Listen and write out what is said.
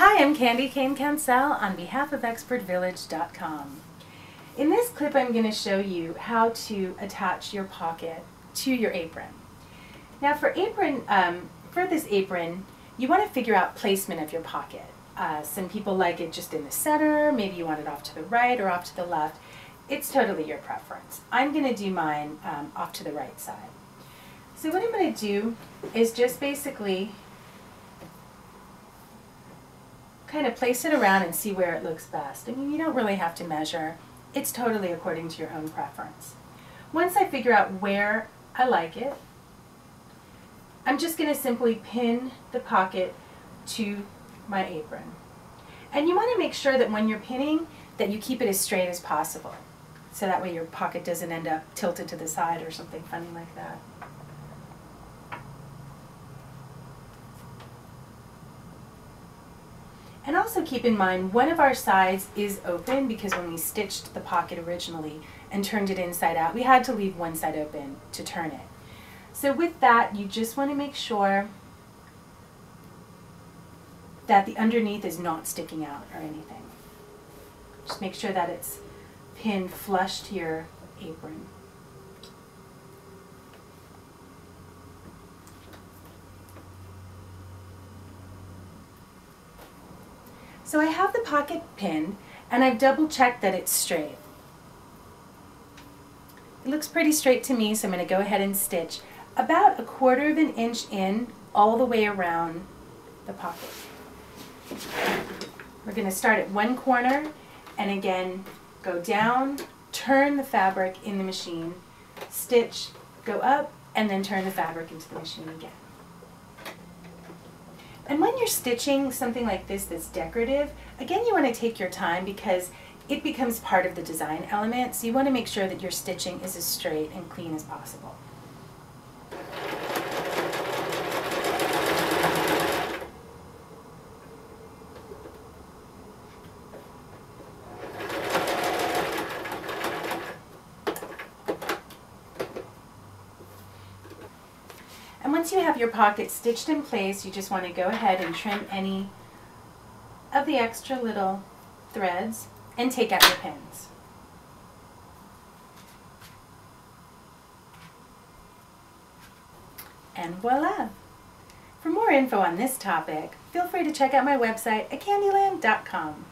Hi, I'm Candy Kane Cancel on behalf of ExpertVillage.com. In this clip I'm going to show you how to attach your pocket to your apron. Now for apron, um, for this apron, you want to figure out placement of your pocket. Uh, some people like it just in the center, maybe you want it off to the right or off to the left. It's totally your preference. I'm going to do mine um, off to the right side. So what I'm going to do is just basically kind of place it around and see where it looks best. I mean, you don't really have to measure. It's totally according to your own preference. Once I figure out where I like it, I'm just going to simply pin the pocket to my apron. And you want to make sure that when you're pinning that you keep it as straight as possible. So that way your pocket doesn't end up tilted to the side or something funny like that. And also keep in mind, one of our sides is open because when we stitched the pocket originally and turned it inside out, we had to leave one side open to turn it. So with that, you just want to make sure that the underneath is not sticking out or anything. Just make sure that it's pinned flush to your apron. So I have the pocket pinned and I've double checked that it's straight. It looks pretty straight to me so I'm going to go ahead and stitch about a quarter of an inch in all the way around the pocket. We're going to start at one corner and again go down, turn the fabric in the machine, stitch, go up, and then turn the fabric into the machine again. And when you're stitching something like this that's decorative, again you want to take your time because it becomes part of the design element, so you want to make sure that your stitching is as straight and clean as possible. And once you have your pocket stitched in place, you just want to go ahead and trim any of the extra little threads and take out your pins. And voila! For more info on this topic, feel free to check out my website at candyland.com.